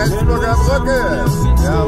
next program looking. Yeah,